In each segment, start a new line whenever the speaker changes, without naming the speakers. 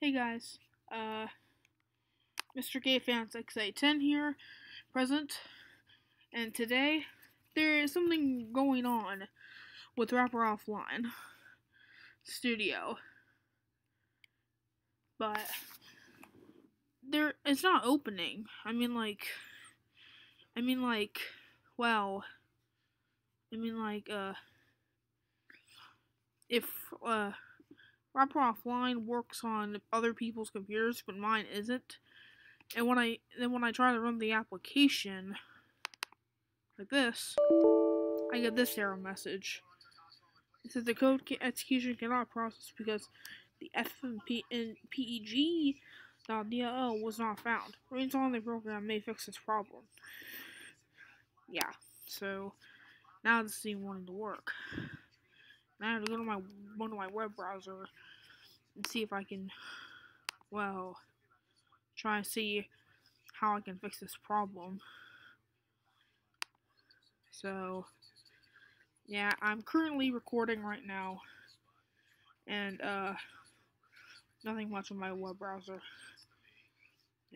Hey guys, uh, Mr. Gay Fans X810 here, present, and today there is something going on with Wrapper Offline Studio, but there it's not opening. I mean, like, I mean, like, well, I mean, like, uh, if uh Wrapper Offline works on other people's computers, but mine isn't. And when I then when I try to run the application like this, I get this error message. It says the code execution cannot process because the FMPEG.dll was not found. Reinstalling the program may fix this problem. Yeah, so now this is even wanting to work. I have to go to my one of my web browser and see if I can, well, try and see how I can fix this problem. So, yeah, I'm currently recording right now, and uh, nothing much on my web browser.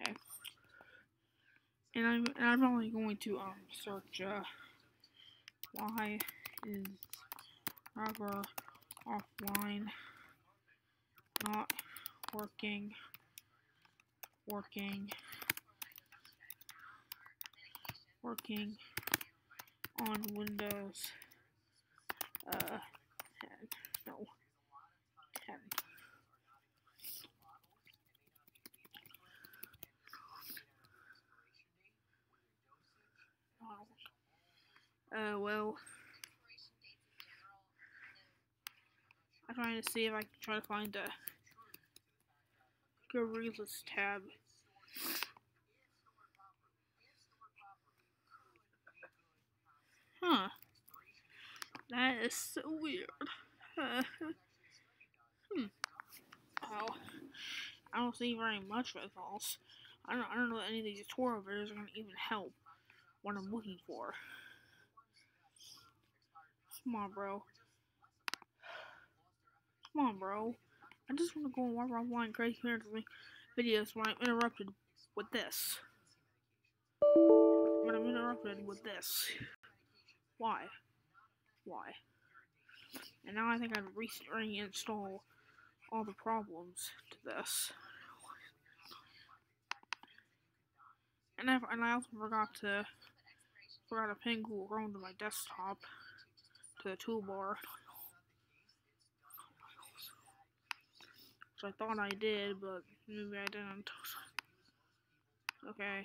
Okay, and I'm and I'm only going to um search uh why is However, offline, not working, working, working on Windows uh, 10, no, 10. Uh, well, trying to see if I can try to find a Gorillas tab. Huh. That is so weird. hmm. Oh. I don't see very much results. I don't I don't know any of these tutorial videos are gonna even help what I'm looking for. Come on, bro. Come on, bro. I just want to go and watch offline crazy make videos when I'm interrupted with this. When I'm interrupted with this. Why? Why? And now I think I'd reinstall all the problems to this. And I, and I also forgot to forgot to pin Google Chrome to my desktop to the toolbar. Which I thought I did, but maybe I didn't. Okay.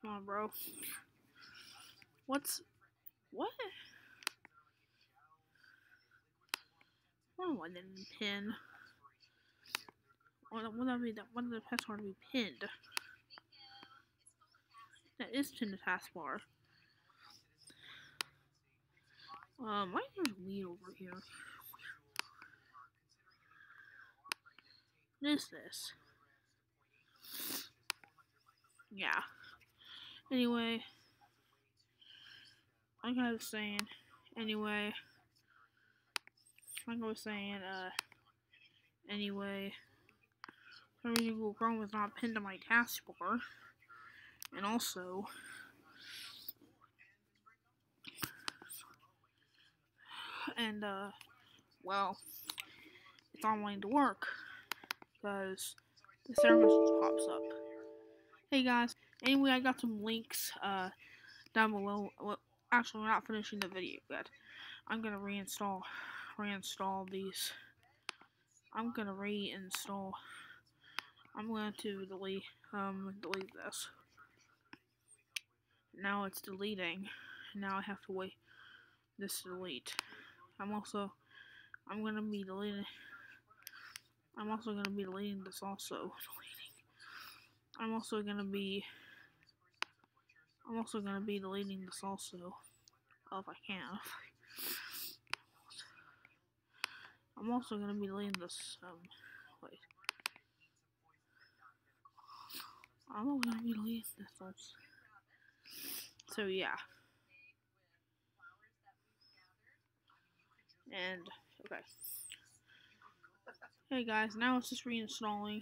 Come on, bro. What's... What? Oh, I didn't pin. What would that be? That one of the password to be pinned. That is pinned the taskbar. Um, why is there weed over here? Is this? Yeah. Anyway, like I was saying, anyway, like I was saying, uh, anyway, Google Chrome was not pinned to my taskbar, and also, and, uh, well, it's not wanting to work because the service just pops up. Hey guys, anyway, I got some links uh, down below. Well, actually, we're not finishing the video yet. I'm gonna reinstall, reinstall these. I'm gonna reinstall. I'm going to delete, um, delete this. Now it's deleting. Now I have to wait this to delete. I'm also, I'm gonna be deleting. I'm also going to be deleting this also. I'm also going to be I'm also going to be deleting this also. Well, if I can. I'm also going to be deleting this, um, wait. I'm also going to be deleting this also. So, yeah. And, okay. Okay guys, now it's just reinstalling.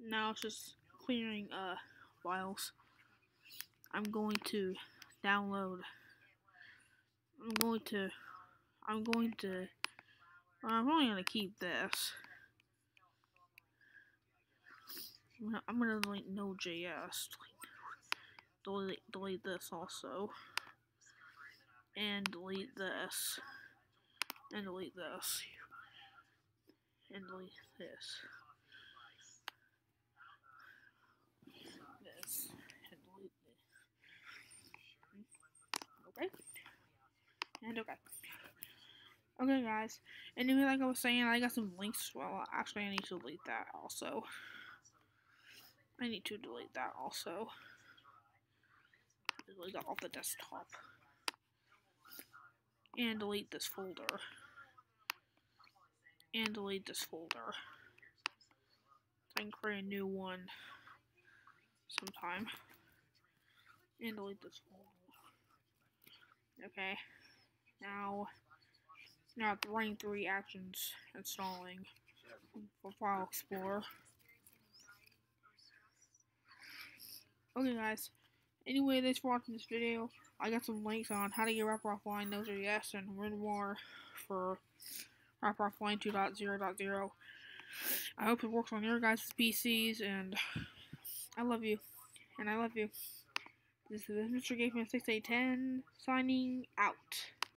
Now it's just clearing uh files. I'm going to download I'm going to I'm going to I'm only gonna keep this. I'm gonna, delete Node.js. Delete, delete this also. And delete this. And delete this. And delete this. This. And this. Okay. And okay. Okay, guys. Anyway, like I was saying, I got some links. Well, actually, I need to delete that also. I need to delete that also. Delete off the desktop. And delete this folder. And delete this folder. I can create a new one sometime. And delete this folder. Okay. Now, now running three actions installing for File Explorer. Okay, guys. Anyway, thanks for watching this video. I got some links on how to get Wrapper Offline, those are yes, and more for Wrapper Offline 2.0.0. I hope it works on your guys' PCs, and I love you. And I love you. This is Mr. Gateman 6810 signing out.